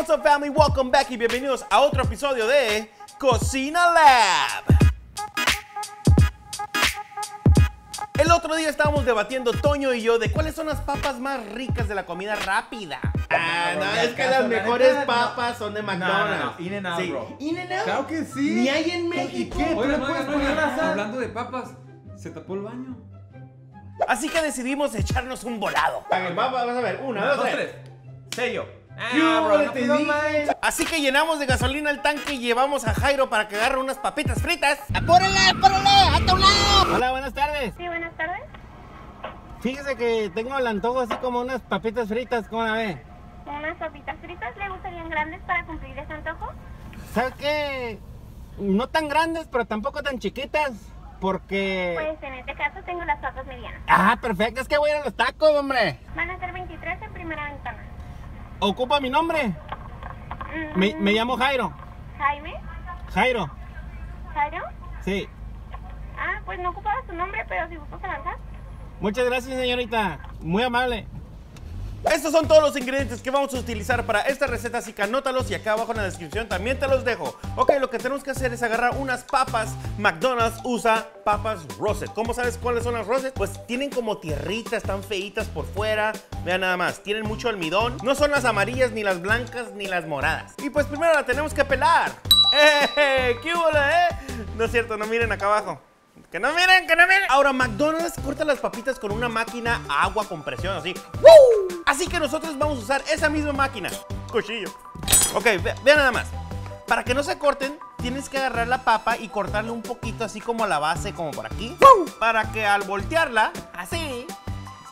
what's up family? Welcome back y bienvenidos a otro episodio de Cocina Lab. El otro día estábamos debatiendo Toño y yo de cuáles son las papas más ricas de la comida rápida. Ah, no, Porque es que las la mejores papas son de No, no, McDonald's. no, In and Out, Sí. bro. In and Out. Claro que sí. Ni hay en ¿Y México. qué? ¿Tú le puedes poner hablando de papas, se tapó el baño. Así que decidimos echarnos un volado. A ver, va- va- Vas a ver, una, dos, tres. Sello. ¿Qué Ah, bro, no. Así que llenamos de gasolina el tanque y llevamos a Jairo para que agarre unas papitas fritas. ¡Apúrele, apúrele! ¡Hazte a un lado! Hola, buenas tardes. Sí, buenas tardes. Fíjese que tengo el antojo así como unas papitas fritas, ¿cómo la ve? Unas papitas fritas le gustarían grandes para cumplir ese antojo. ¿Sabe qué? No tan grandes, pero tampoco tan chiquitas, porque... Pues en este caso tengo las papas medianas. Ah, perfecto, es que voy a ir a los tacos, hombre. Van a ser 23 en primera ventana. ¿Ocupa mi nombre? Mm, Me, me llamo Jairo. Jaime, Jairo, Jairo. sí. Ah, pues no ocupaba su nombre, pero si gustas avanzar. Muchas gracias, señorita. Muy amable. Estos son todos los ingredientes que vamos a utilizar para esta receta, así que anótalos y acá abajo en la descripción también te los dejo. Ok, lo que tenemos que hacer es agarrar unas papas. McDonald's usa papas Rosset. ¿Cómo sabes cuáles son las Rosset? Pues tienen como tierritas, están feitas por fuera. Vean nada más, tienen mucho almidón. No son las amarillas, ni las blancas, ni las moradas. Y pues primero la tenemos que pelar. ¡Eh! ¡Qué hubo, eh! No es cierto, no miren acá abajo. Que no miren, que no miren. Ahora, McDonald's corta las papitas con una máquina a agua con presión, así. ¡Woo! Así que nosotros vamos a usar esa misma máquina. Cuchillo. Ok, ve- vean nada más. Para que no se corten, tienes que agarrar la papa y cortarle un poquito así como la base, como por aquí. Para que al voltearla, así,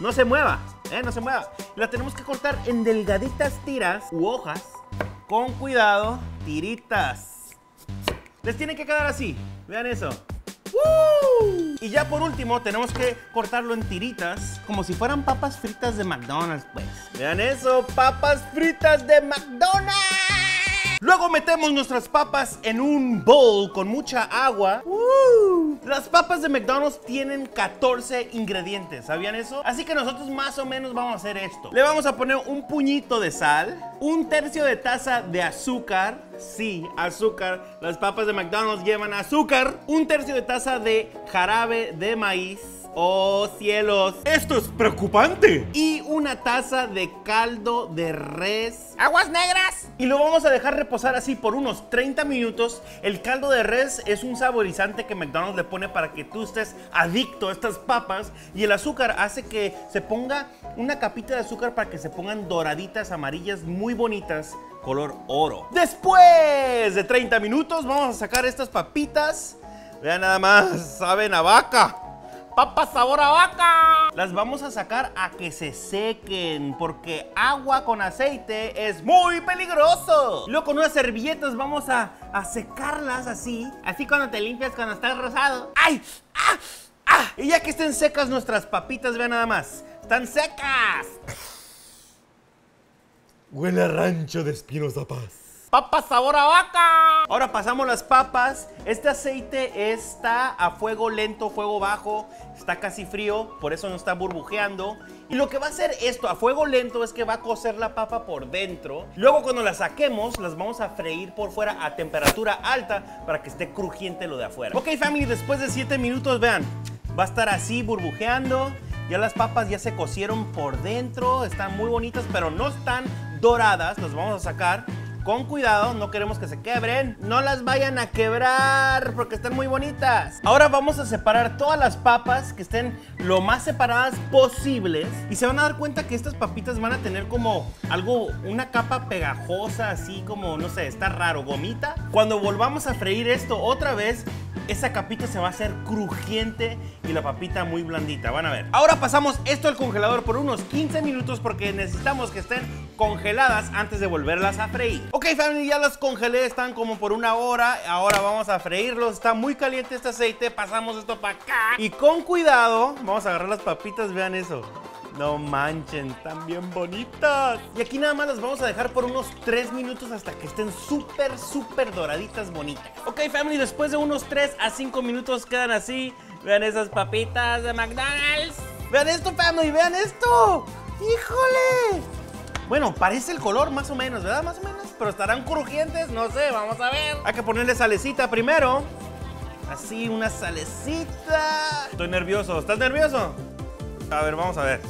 no se mueva, ¿eh? No se mueva. La tenemos que cortar en delgaditas tiras u hojas. Con cuidado, tiritas. Les tiene que quedar así. Vean eso. Y ya por último tenemos que cortarlo en tiritas como si fueran papas fritas de McDonald's, pues. Vean eso, papas fritas de McDonald's. Luego metemos nuestras papas en un bowl con mucha agua. ¡Woo! Las papas de McDonald's tienen 14 ingredientes, ¿sabían eso? Así que nosotros más o menos vamos a hacer esto. Le vamos a poner un puñito de sal, un tercio de taza de azúcar. Sí, azúcar. Las papas de McDonald's llevan azúcar. Un tercio de taza de jarabe de maíz. ¡Oh cielos! ¡Esto es preocupante! Y una taza de caldo de res. ¡Aguas negras! Y lo vamos a dejar reposar así por unos 30 minutos. El caldo de res es un saborizante que McDonald's le pone para que tú estés adicto a estas papas. Y el azúcar hace que se ponga una capita de azúcar para que se pongan doraditas, amarillas, muy bonitas color oro. Después de 30 minutos vamos a sacar estas papitas. Vean nada más, saben a vaca. Papas sabor a vaca. Las vamos a sacar a que se sequen porque agua con aceite es muy peligroso. Luego con unas servilletas vamos a, a secarlas así. Así cuando te limpias cuando estás rosado. ¡Ay! ¡Ah! ¡Ah! Y ya que estén secas nuestras papitas, vean nada más. ¡Están secas! Huele a rancho de Espinosa Paz. Papas sabor a vaca. Ahora pasamos las papas. Este aceite está a fuego lento, fuego bajo. Está casi frío, por eso no está burbujeando. Y lo que va a hacer esto a fuego lento es que va a cocer la papa por dentro. Luego cuando la saquemos, las vamos a freír por fuera a temperatura alta para que esté crujiente lo de afuera. Ok, family, después de 7 minutos, vean, va a estar así burbujeando. Ya las papas ya se cocieron por dentro, están muy bonitas, pero no están doradas. Las vamos a sacar con cuidado, no queremos que se quebren. No las vayan a quebrar porque están muy bonitas. Ahora vamos a separar todas las papas que estén lo más separadas posibles. Y se van a dar cuenta que estas papitas van a tener como algo, una capa pegajosa, así como, no sé, está raro, gomita. Cuando volvamos a freír esto otra vez, esa capita se va a hacer crujiente y la papita muy blandita. Van a ver. Ahora pasamos esto al congelador por unos 15 minutos porque necesitamos que estén congeladas antes de volverlas a freír. Ok, family, ya las congelé, están como por una hora. Ahora vamos a freírlos. Está muy caliente este aceite. Pasamos esto para acá. Y con cuidado, vamos a agarrar las papitas. Vean eso. No manchen, están bien bonitas. Y aquí nada más las vamos a dejar por unos 3 minutos hasta que estén súper, súper doraditas, bonitas. Ok, family, después de unos 3 a 5 minutos quedan así. Vean esas papitas de McDonald's. Vean esto, family, vean esto. ¡Híjole! Bueno, parece el color más o menos, ¿verdad? Más o menos. Pero estarán crujientes, no sé, vamos a ver. Hay que ponerle salecita primero. Así, una salecita. Estoy nervioso. ¿Estás nervioso? A ver, vamos a ver.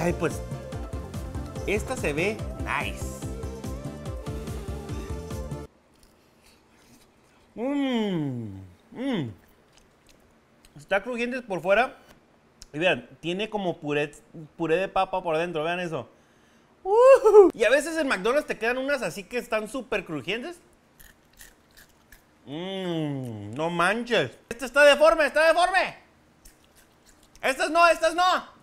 Ay, pues. Esta se ve nice. Mmm. Mmm. Está crujiente por fuera. Y vean, tiene como puré, puré de papa por dentro. Vean eso. Y a veces en McDonald's te quedan unas así que están súper crujientes. Mmm, no manches. Esta está deforme, está deforme. Estas no, estas no.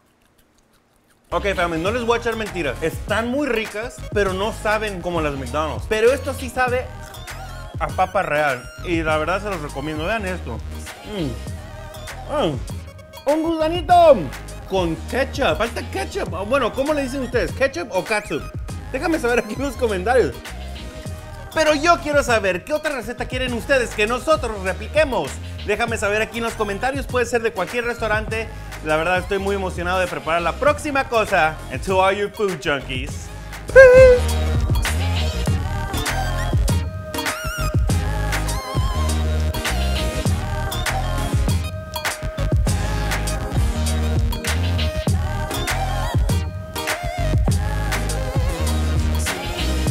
Ok, family, no les voy a echar mentiras. Están muy ricas, pero no saben como las McDonald's. Pero esto sí sabe a papa real. Y la verdad se los recomiendo. Vean esto. Mm. Mm. Un gusanito con ketchup. Falta ketchup. Bueno, ¿cómo le dicen ustedes? ¿Ketchup o ketchup? Déjame saber aquí en los comentarios. Pero yo quiero saber qué otra receta quieren ustedes que nosotros repliquemos. Déjame saber aquí en los comentarios, puede ser de cualquier restaurante. La verdad estoy muy emocionado de preparar la próxima cosa. And to all you food junkies.